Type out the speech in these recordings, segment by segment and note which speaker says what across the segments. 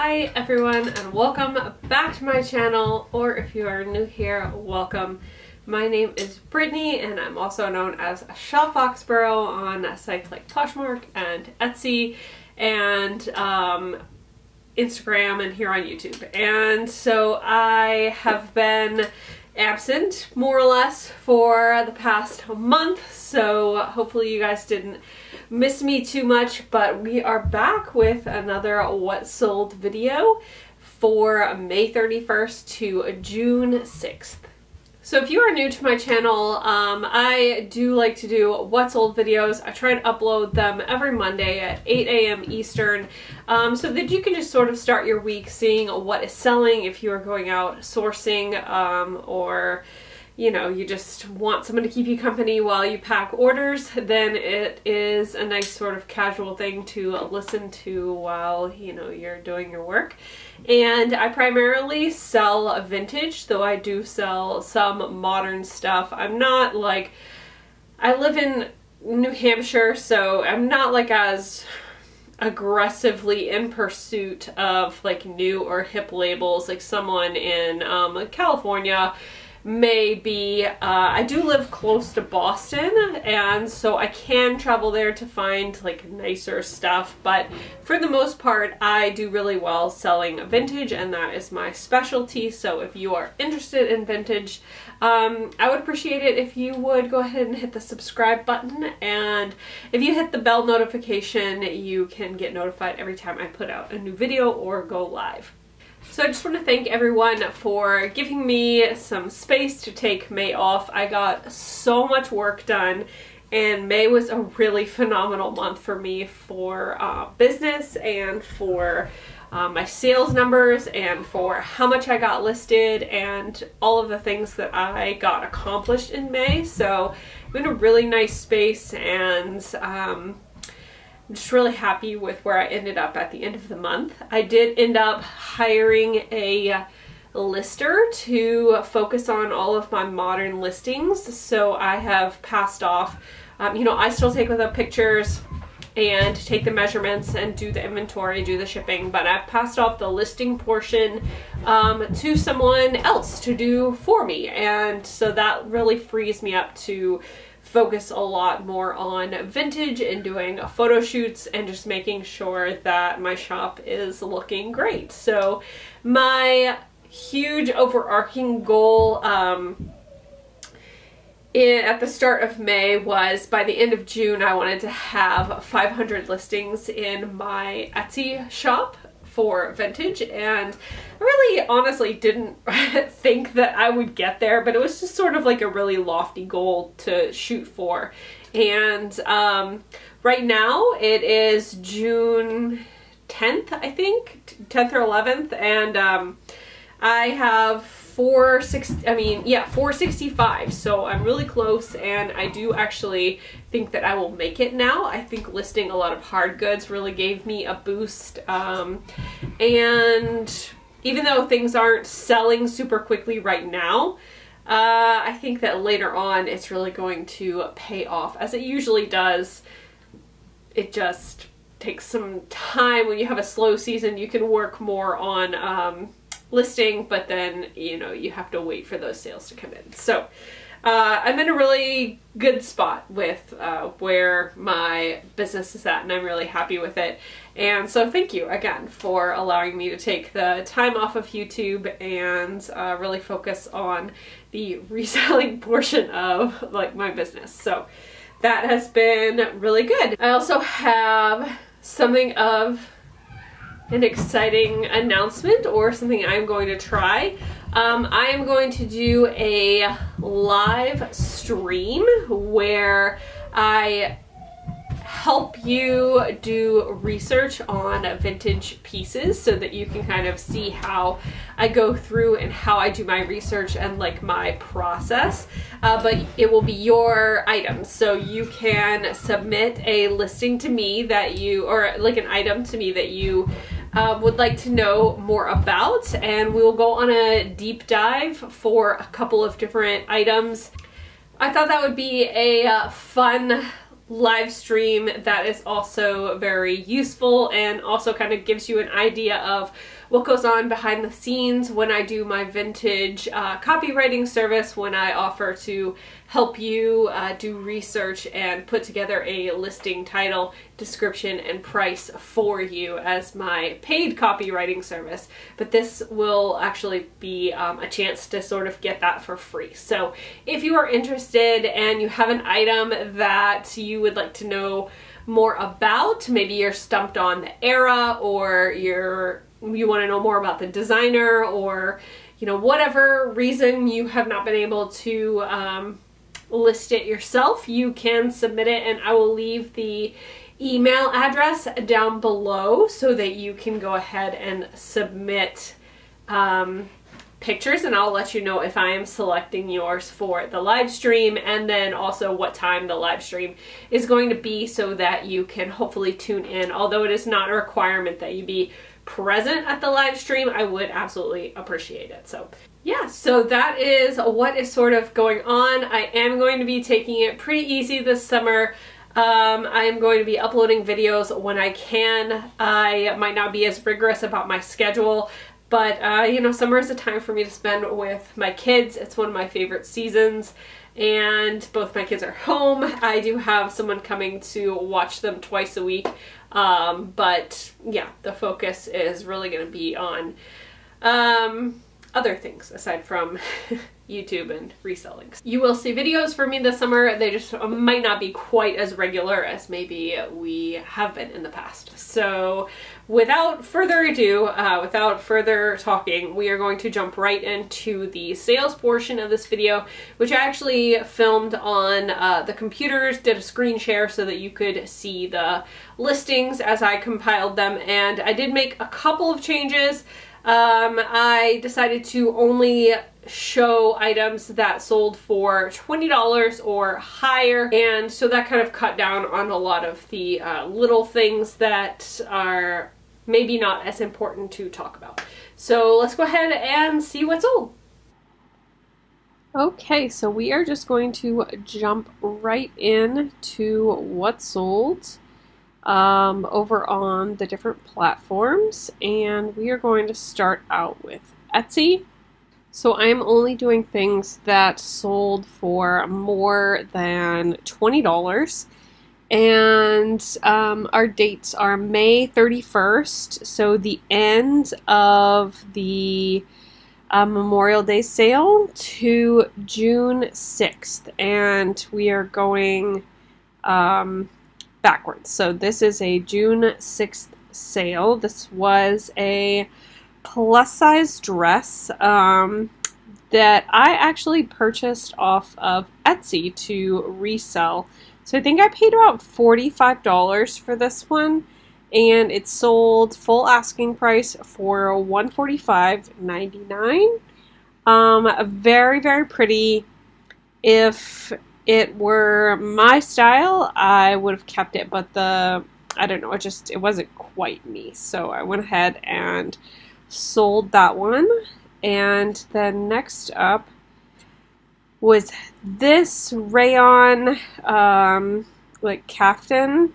Speaker 1: Hi everyone and welcome back to my channel or if you are new here, welcome. My name is Brittany and I'm also known as Shop Foxburrow on sites like Poshmark and Etsy and um, Instagram and here on YouTube. And so I have been absent more or less for the past month so hopefully you guys didn't miss me too much but we are back with another what sold video for May 31st to June 6th. So if you are new to my channel, um, I do like to do what's old videos. I try to upload them every Monday at 8 a.m. Eastern um, so that you can just sort of start your week seeing what is selling if you are going out sourcing um, or you know, you just want someone to keep you company while you pack orders, then it is a nice sort of casual thing to listen to while, you know, you're doing your work. And I primarily sell vintage, though I do sell some modern stuff. I'm not like, I live in New Hampshire, so I'm not like as aggressively in pursuit of like new or hip labels like someone in um, California may be, uh, I do live close to Boston and so I can travel there to find like nicer stuff but for the most part I do really well selling vintage and that is my specialty so if you are interested in vintage um, I would appreciate it if you would go ahead and hit the subscribe button and if you hit the bell notification you can get notified every time I put out a new video or go live. So I just want to thank everyone for giving me some space to take May off. I got so much work done and May was a really phenomenal month for me for uh, business and for uh, my sales numbers and for how much I got listed and all of the things that I got accomplished in May. So I'm in a really nice space and um, I'm just really happy with where I ended up at the end of the month. I did end up hiring a lister to focus on all of my modern listings. So I have passed off, um, you know, I still take the pictures and take the measurements and do the inventory, do the shipping, but I've passed off the listing portion um, to someone else to do for me. And so that really frees me up to focus a lot more on vintage and doing photo shoots and just making sure that my shop is looking great. So my huge overarching goal um, in, at the start of May was by the end of June I wanted to have 500 listings in my Etsy shop for vintage and I really honestly didn't think that I would get there but it was just sort of like a really lofty goal to shoot for. And um, right now it is June 10th I think 10th or 11th and um, I have 460 I mean yeah 465 so I'm really close and I do actually think that I will make it now. I think listing a lot of hard goods really gave me a boost um, and even though things aren't selling super quickly right now uh, I think that later on it's really going to pay off as it usually does. It just takes some time. When you have a slow season you can work more on um, listing, but then, you know, you have to wait for those sales to come in. So uh, I'm in a really good spot with uh, where my business is at and I'm really happy with it. And so thank you again for allowing me to take the time off of YouTube and uh, really focus on the reselling portion of like my business. So that has been really good. I also have something of an exciting announcement or something I'm going to try. Um, I am going to do a live stream where I help you do research on vintage pieces so that you can kind of see how I go through and how I do my research and like my process. Uh, but it will be your items. So you can submit a listing to me that you, or like an item to me that you uh, would like to know more about and we will go on a deep dive for a couple of different items. I thought that would be a uh, fun live stream that is also very useful and also kind of gives you an idea of what goes on behind the scenes when I do my vintage uh, copywriting service, when I offer to help you uh, do research and put together a listing title, description, and price for you as my paid copywriting service. But this will actually be um, a chance to sort of get that for free. So if you are interested and you have an item that you would like to know more about, maybe you're stumped on the era or you're you want to know more about the designer or you know whatever reason you have not been able to um, list it yourself you can submit it and I will leave the email address down below so that you can go ahead and submit um, pictures and I'll let you know if I am selecting yours for the live stream and then also what time the live stream is going to be so that you can hopefully tune in. Although it is not a requirement that you be present at the live stream, I would absolutely appreciate it. So yeah, so that is what is sort of going on. I am going to be taking it pretty easy this summer. Um, I am going to be uploading videos when I can. I might not be as rigorous about my schedule, but uh, you know, summer is a time for me to spend with my kids. It's one of my favorite seasons and both my kids are home. I do have someone coming to watch them twice a week um, but yeah, the focus is really going to be on um, other things aside from YouTube and reselling. You will see videos from me this summer. They just might not be quite as regular as maybe we have been in the past. So without further ado, uh, without further talking, we are going to jump right into the sales portion of this video, which I actually filmed on uh, the computers, did a screen share so that you could see the listings as I compiled them, and I did make a couple of changes. Um, I decided to only show items that sold for $20 or higher and so that kind of cut down on a lot of the uh, little things that are maybe not as important to talk about. So let's go ahead and see what's sold. Okay, so we are just going to jump right in to what sold um, over on the different platforms and we are going to start out with Etsy. So I'm only doing things that sold for more than $20 and um, our dates are May 31st, so the end of the uh, Memorial Day sale to June 6th, and we are going um, backwards. So this is a June 6th sale. This was a plus size dress um, that I actually purchased off of Etsy to resell. So I think I paid about $45 for this one and it sold full asking price for $145.99. Um, very, very pretty. If it were my style, I would have kept it, but the, I don't know, it just, it wasn't quite me. So I went ahead and sold that one. And then next up was this rayon, um, like caftan.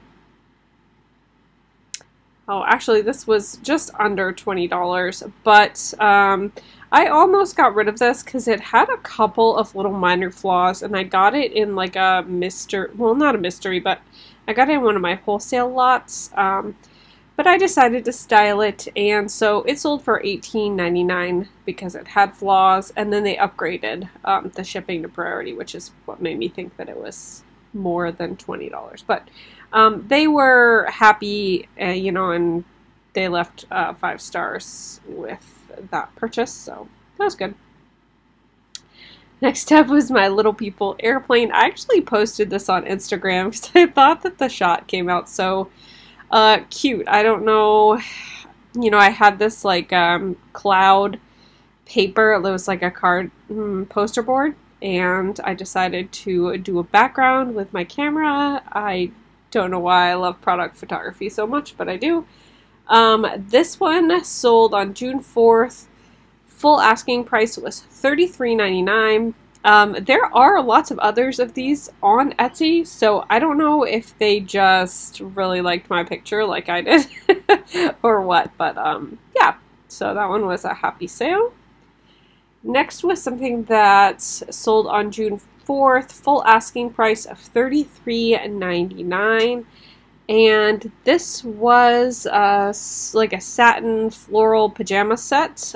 Speaker 1: Oh, actually, this was just under $20, but um, I almost got rid of this because it had a couple of little minor flaws, and I got it in like a mystery, well, not a mystery, but I got it in one of my wholesale lots. Um, but I decided to style it, and so it sold for $18.99 because it had flaws, and then they upgraded um, the shipping to priority, which is what made me think that it was more than $20. But um, they were happy, uh, you know, and they left uh, five stars with that purchase, so that was good. Next up was my Little People airplane. I actually posted this on Instagram because I thought that the shot came out so uh, cute. I don't know, you know, I had this like um, cloud paper. It was like a card mm, poster board, and I decided to do a background with my camera. I don't know why I love product photography so much, but I do. Um, this one sold on June 4th. Full asking price was $33.99. Um, there are lots of others of these on Etsy, so I don't know if they just really liked my picture like I did or what, but um, yeah, so that one was a happy sale. Next was something that sold on June 4th, full asking price of $33.99. And this was uh, like a satin floral pajama set.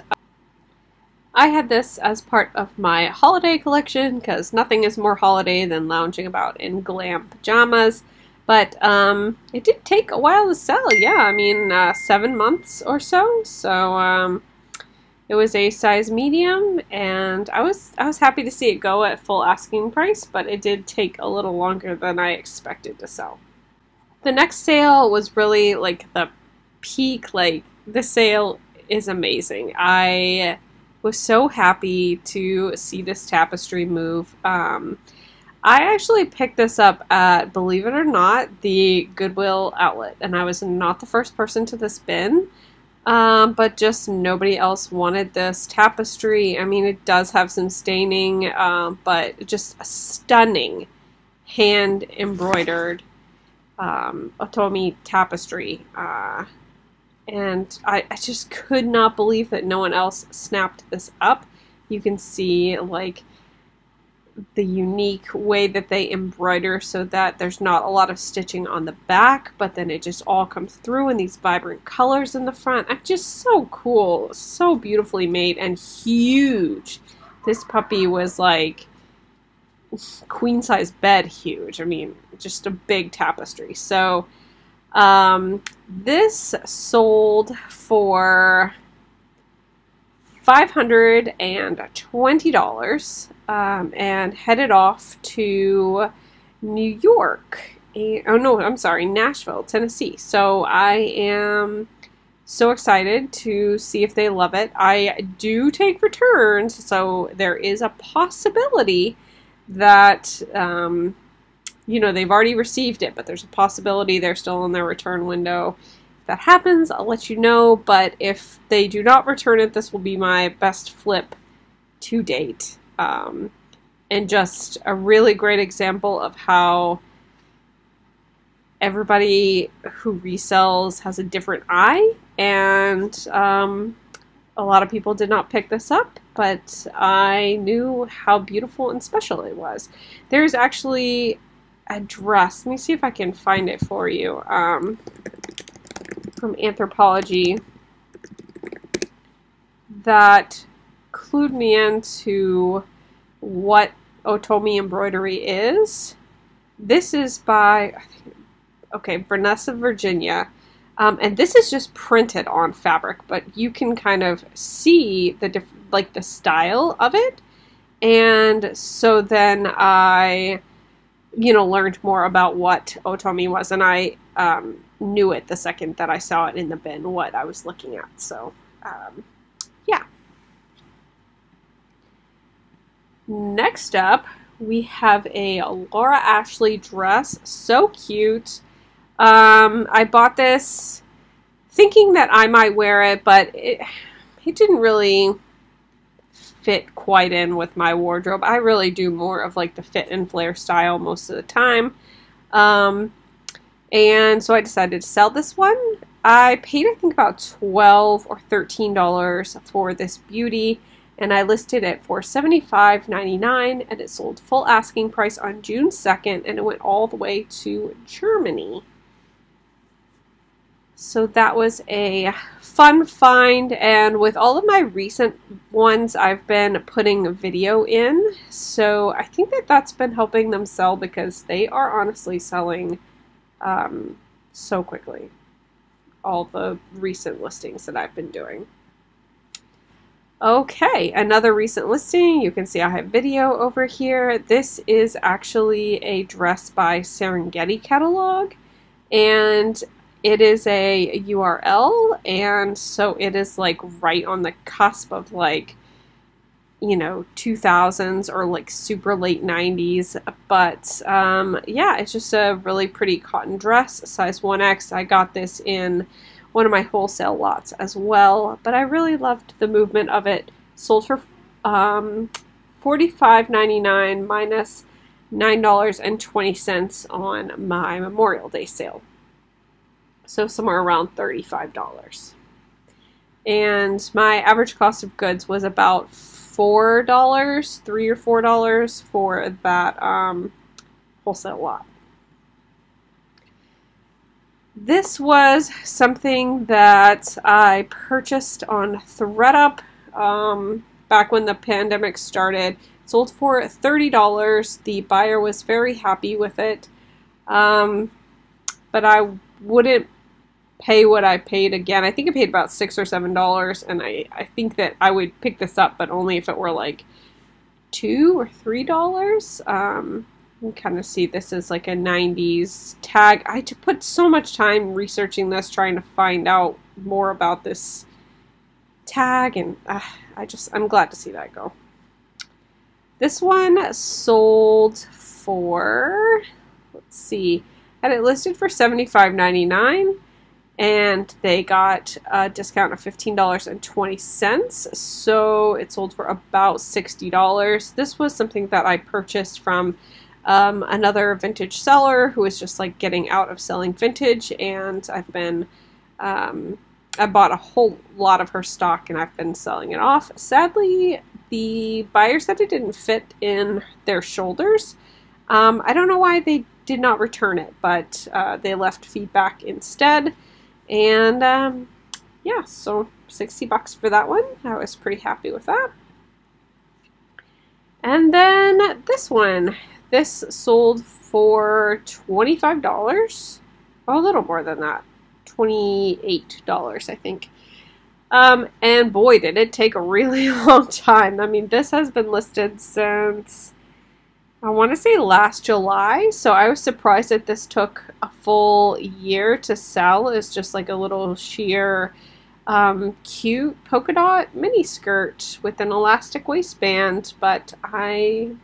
Speaker 1: I had this as part of my holiday collection because nothing is more holiday than lounging about in glam pajamas. But um, it did take a while to sell. Yeah, I mean, uh, seven months or so. So um, it was a size medium, and I was I was happy to see it go at full asking price. But it did take a little longer than I expected to sell. The next sale was really like the peak. Like the sale is amazing. I was so happy to see this tapestry move. Um, I actually picked this up at, believe it or not, the Goodwill outlet, and I was not the first person to this bin. Um, but just nobody else wanted this tapestry. I mean, it does have some staining, um, but just a stunning hand embroidered um, Otomi tapestry. Uh, and I, I just could not believe that no one else snapped this up. You can see, like, the unique way that they embroider so that there's not a lot of stitching on the back, but then it just all comes through in these vibrant colors in the front. I'm just so cool, so beautifully made and huge. This puppy was like queen size bed huge. I mean, just a big tapestry. So um, this sold for $520 um, and headed off to New York. Oh no, I'm sorry, Nashville, Tennessee. So I am so excited to see if they love it. I do take returns, so there is a possibility that um, you know they've already received it, but there's a possibility they're still in their return window If that happens, I'll let you know. But if they do not return it, this will be my best flip to date. Um, and just a really great example of how everybody who resells has a different eye. And um, a lot of people did not pick this up, but I knew how beautiful and special it was. There's actually a dress. Let me see if I can find it for you. Um, from Anthropologie that clued me into what Otomi embroidery is. This is by, okay, Vanessa Virginia. Um, and this is just printed on fabric, but you can kind of see the diff- like the style of it. And so then I, you know, learned more about what Otomi was, and I um, knew it the second that I saw it in the bin what I was looking at. So, um, yeah. Next up, we have a Laura Ashley dress. So cute. Um, I bought this thinking that I might wear it, but it, it didn't really fit quite in with my wardrobe. I really do more of like the fit and flare style most of the time. Um, and so I decided to sell this one. I paid, I think, about 12 or $13 for this beauty, and I listed it for $75.99, and it sold full asking price on June 2nd, and it went all the way to Germany. So that was a fun find, and with all of my recent ones, I've been putting a video in, so I think that that's been helping them sell because they are honestly selling um, so quickly. All the recent listings that I've been doing. Okay, another recent listing. You can see I have video over here. This is actually a dress by Serengeti catalog, and it is a URL, and so it is like right on the cusp of like you know 2000s or like super late 90s but um, yeah it's just a really pretty cotton dress size 1x i got this in one of my wholesale lots as well but i really loved the movement of it. Sold for um, $45.99 minus $9.20 on my Memorial Day sale. So somewhere around $35. And my average cost of goods was about $4, 3 or $4 for that um, wholesale lot. This was something that I purchased on ThredUp um, back when the pandemic started. Sold for $30. The buyer was very happy with it. Um, but I wouldn't pay what I paid again. I think I paid about six or seven dollars, and I, I think that I would pick this up, but only if it were like two or three dollars. Um, you can kind of see this is like a 90s tag. I put so much time researching this, trying to find out more about this tag, and uh, I just, I'm glad to see that go. This one sold for, let's see, had it listed for $75.99 and they got a discount of $15.20 so it sold for about $60 this was something that i purchased from um, another vintage seller who was just like getting out of selling vintage, and I've been um, I bought a whole lot of her stock and I've been selling it off. Sadly, the buyer said it didn't fit in their shoulders. Um, I don't know why they did not return it, but uh, they left feedback instead. And um, yeah, so 60 bucks for that one. I was pretty happy with that. And then this one. This sold for $25, oh, a little more than that, $28, I think. Um, and boy, did it take a really long time. I mean, this has been listed since, I want to say last July, so I was surprised that this took a full year to sell. It's just like a little sheer, um, cute polka dot mini skirt with an elastic waistband, but I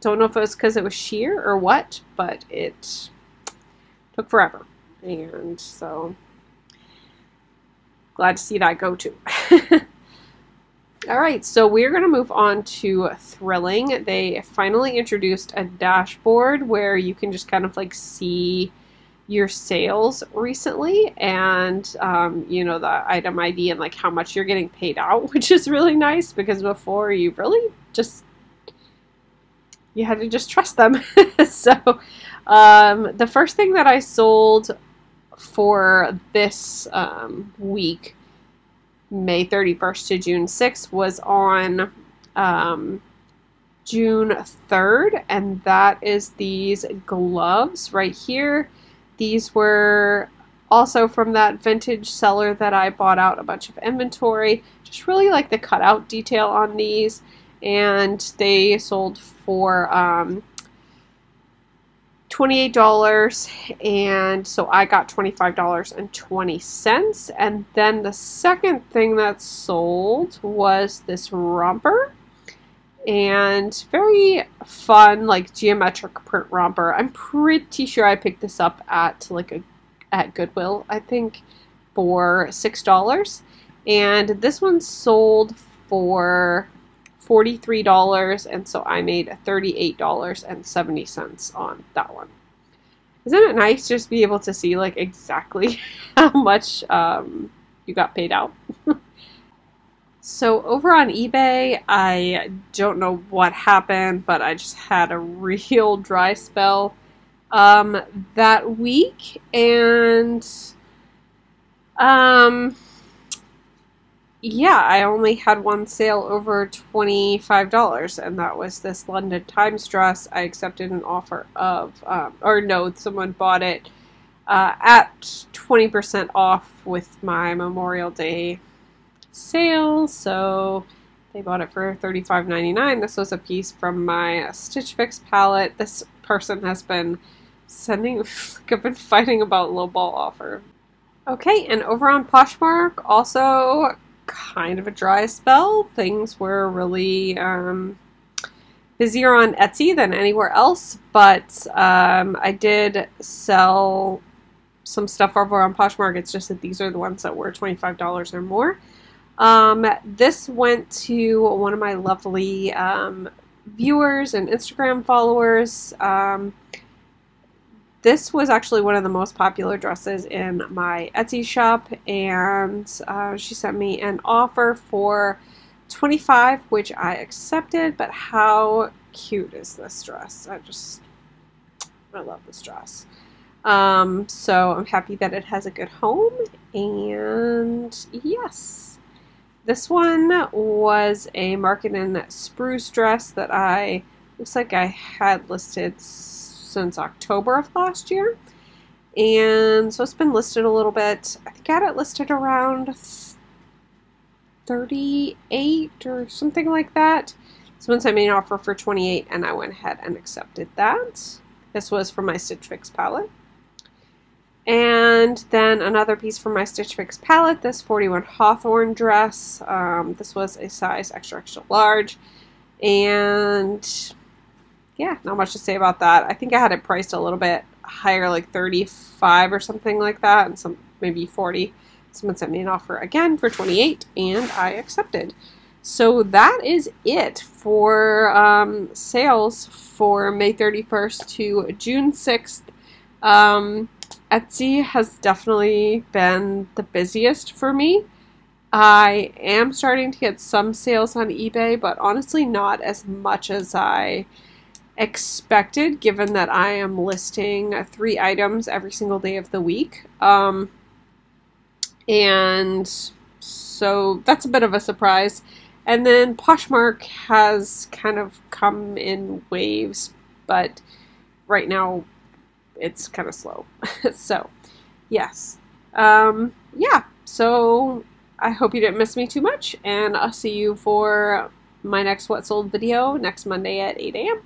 Speaker 1: don't know if it was because it was sheer or what, but it took forever. And so glad to see that go too. All right, so we're going to move on to Thrilling. They finally introduced a dashboard where you can just kind of like see your sales recently and um, you know the item ID and like how much you're getting paid out, which is really nice because before you really just you had to just trust them. so um, the first thing that I sold for this um, week, May 31st to June 6th, was on um, June 3rd, and that is these gloves right here. These were also from that vintage seller that I bought out a bunch of inventory. Just really like the cutout detail on these and they sold for um, $28 and so I got $25.20 and then the second thing that sold was this romper and very fun like geometric print romper. I'm pretty sure I picked this up at like a at Goodwill I think for six dollars. And this one sold for $43 and so I made $38.70 on that one. Isn't it nice just be able to see like exactly how much um, you got paid out? so over on eBay, I don't know what happened, but I just had a real dry spell um, that week and um yeah, I only had one sale over $25, and that was this London Times dress. I accepted an offer of, um, or no, someone bought it uh, at 20% off with my Memorial Day sale, so they bought it for $35.99. This was a piece from my Stitch Fix pallet. This person has been sending, like, I've been fighting about lowball offer. Okay, and over on Poshmark, also kind of a dry spell. Things were really um, busier on Etsy than anywhere else, but um, I did sell some stuff over on Poshmark. It's just that these are the ones that were $25 or more. Um, this went to one of my lovely um, viewers and Instagram followers. This was actually one of the most popular dresses in my Etsy shop, and uh, she sent me an offer for 25 which I accepted, but how cute is this dress? I just, I love this dress. Um, so I'm happy that it has a good home, and yes. This one was a Market and Spruce dress that I, looks like I had listed since October of last year. And so it's been listed a little bit. I think I had it listed around 38 or something like that. Someone sent me an offer for 28 and I went ahead and accepted that. This was from my Stitch Fix pallet. And then another piece from my Stitch Fix pallet, this 41 Hawthorn dress. Um, this was a size extra extra large. And yeah, not much to say about that. I think I had it priced a little bit higher, like 35 or something like that, and some maybe 40. Someone sent me an offer again for 28, and I accepted. So that is it for um, sales for May 31st to June 6th. Um, Etsy has definitely been the busiest for me. I am starting to get some sales on eBay, but honestly, not as much as I expected given that I am listing three items every single day of the week. Um, and so that's a bit of a surprise. And then Poshmark has kind of come in waves, but right now it's kind of slow. so, yes. Um, yeah, so I hope you didn't miss me too much, and I'll see you for my next What Sold video next Monday at 8 a.m.